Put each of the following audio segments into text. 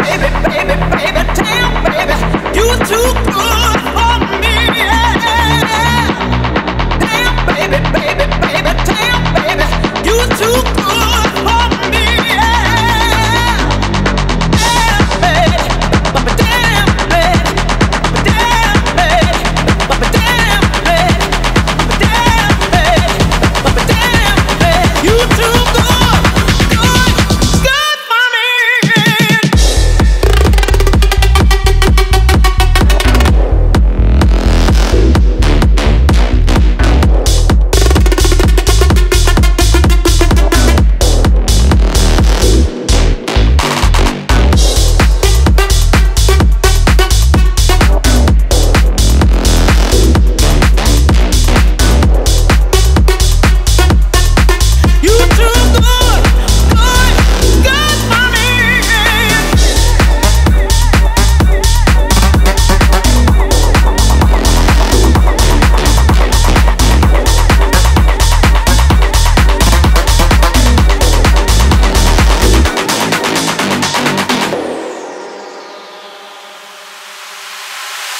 baby, baby, baby, damn, baby, you too good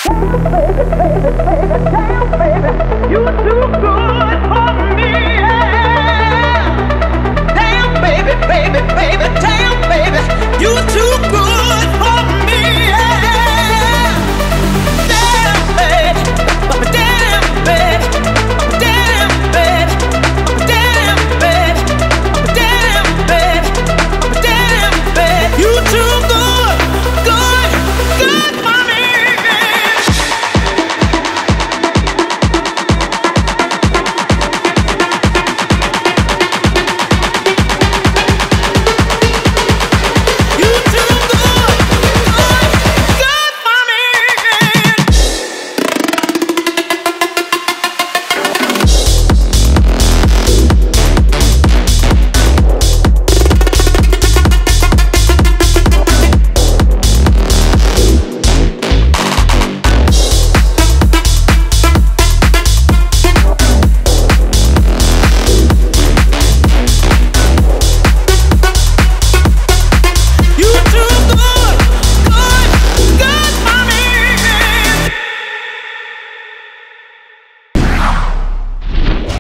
Baby, baby, baby, damn, baby, you're too good for me.